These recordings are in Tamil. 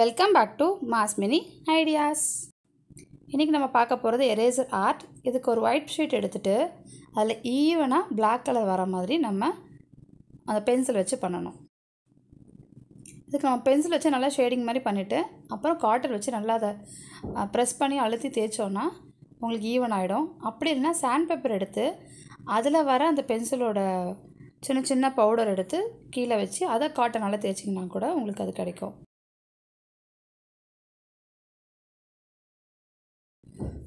Welcome back to mass mini ideas இன்றைக்கி நம்ம பார்க்க போகிறது எரேசர் ஆர்ட் இதுக்கு ஒரு ஒயிட் ஷீட் எடுத்துகிட்டு அதில் ஈவனாக பிளாக் கலர் வர மாதிரி நம்ம அந்த பென்சில் வச்சு பண்ணணும். இதுக்கு நம்ம பென்சில் வச்சு நல்லா ஷேடிங் மாதிரி பண்ணிவிட்டு அப்புறம் காட்டன் வச்சு நல்லா அதை ப்ரெஸ் பண்ணி அழுத்தி தேய்ச்சோன்னா உங்களுக்கு ஈவன் ஆகிடும் அப்படி இல்லைன்னா சாண்ட் பேப்பர் எடுத்து அதில் வர அந்த பென்சிலோட சின்ன சின்ன பவுடர் எடுத்து கீழே வச்சு அதை காட்டனால் தேய்ச்சிங்கன்னா கூட உங்களுக்கு அது கிடைக்கும்.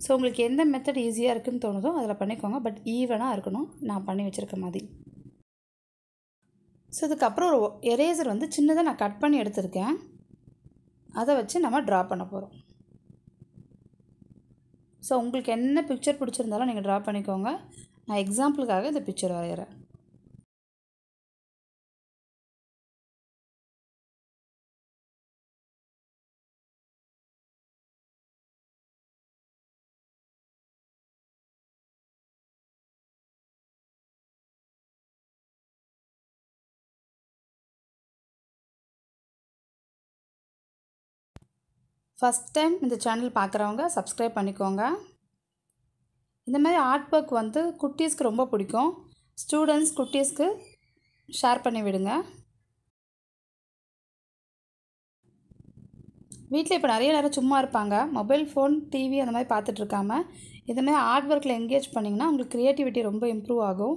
ஸோ உங்களுக்கு எந்த மெத்தட் ஈஸியாக இருக்குன்னு தோணுதோ அதில் பண்ணிக்கோங்க. பட் ஈவனாக இருக்கணும். நான் பண்ணி வச்சுருக்க மாதிரி. ஸோ இதுக்கப்புறம் ஒரு எரேசர் வந்து சின்னதாக நான் கட் பண்ணி எடுத்திருக்கேன். அதை வச்சு நம்ம ட்ரா பண்ண போகிறோம் ஸோ உங்களுக்கு என்ன பிக்சர் பிடிச்சிருந்தாலும் நீங்கள் ட்ரா பண்ணிக்கோங்க. நான் எக்ஸாம்பிளுக்காக இந்த பிக்சர் வரைகிறேன் ஃபஸ்ட் டைம் இந்த சேனல் பார்க்குறவங்க சப்ஸ்கிரைப் பண்ணிக்கோங்க. இந்த மாதிரி ஆர்ட் ஒர்க் வந்து குட்டீஸ்க்கு ரொம்ப பிடிக்கும். ஸ்டூடெண்ட்ஸ் குட்டீஸ்க்கு ஷேர் பண்ணி விடுங்க. வீட்டில் இப்போ நிறைய நேரம் சும்மா இருப்பாங்க. மொபைல் ஃபோன் டிவி அந்த மாதிரி பார்த்துட்ருக்காம இதுமாதிரி ஹார்ட் ஆர்ட் ஒர்க்கில் என்கேஜ் பண்ணிங்கன்னா உங்களுக்கு க்ரியேட்டிவிட்டி ரொம்ப இம்ப்ரூவ் ஆகும்.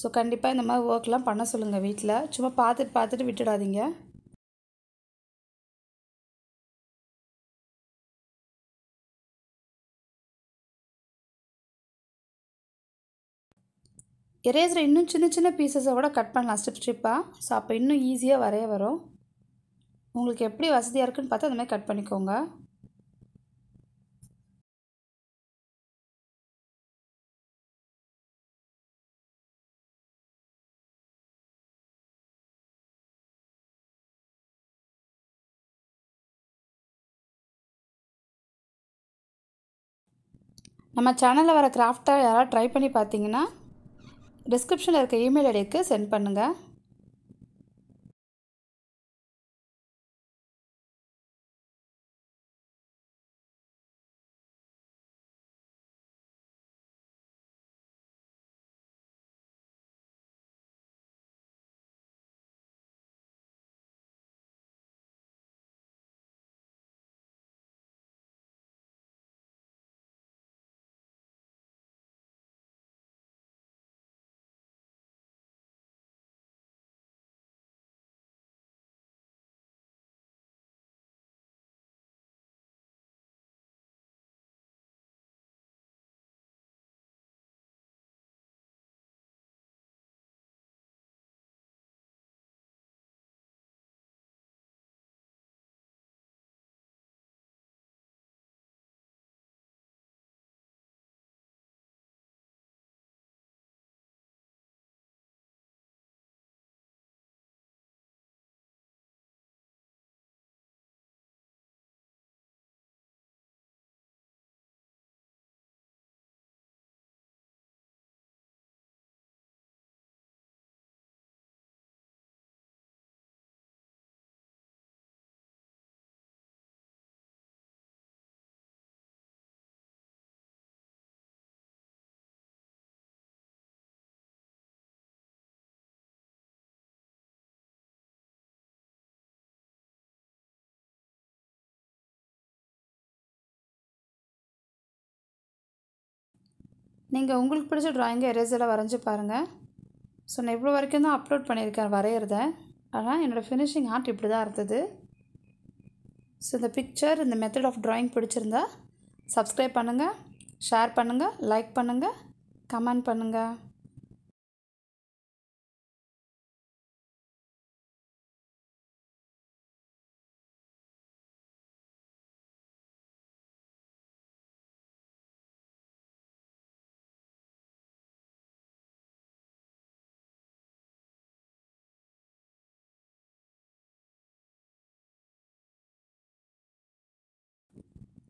ஸோ கண்டிப்பாக இந்த மாதிரி ஒர்க்லாம் பண்ண சொல்லுங்கள் வீட்டில் சும்மா பார்த்துட்டு பார்த்துட்டு விட்டுடாதீங்க. எரேசரை இன்னும் சின்ன சின்ன பீசஸை கூட கட் பண்ணலாம் ஸ்டிப் ஸ்டிப்பாக ஸோ அப்போ இன்னும் ஈஸியாக வரைய வரும். உங்களுக்கு எப்படி வசதியாக இருக்குன்னு பார்த்து அந்த மாதிரி கட் பண்ணிக்கோங்க. நம்ம சேனலில் வர கிராஃப்டை யாராவது ட்ரை பண்ணி பார்த்தீங்கன்னா டிஸ்கிரிப்ஷனில் இருக்க இமெயில் ஐடிக்கு சென்ட் பண்ணுங்கள் நீங்கள் உங்களுக்கு பிடிச்ச ட்ராயிங்கை எரேசரில் வரைஞ்சி பாருங்கள் ஸோ நான் இவ்வளோ வரைக்கும் தான் அப்லோட் பண்ணியிருக்கேன் வரைகிறத ஆனால் என்னோடய ஃபினிஷிங் ஆர்ட் இப்படி தான் இருந்தது. ஸோ இந்த பிக்சர் இந்த மெத்தட் ஆஃப் ட்ராயிங் பிடிச்சிருந்தா சப்ஸ்கிரைப் பண்ணுங்கள் ஷேர் பண்ணுங்கள் லைக் பண்ணுங்கள் கமெண்ட் பண்ணுங்கள்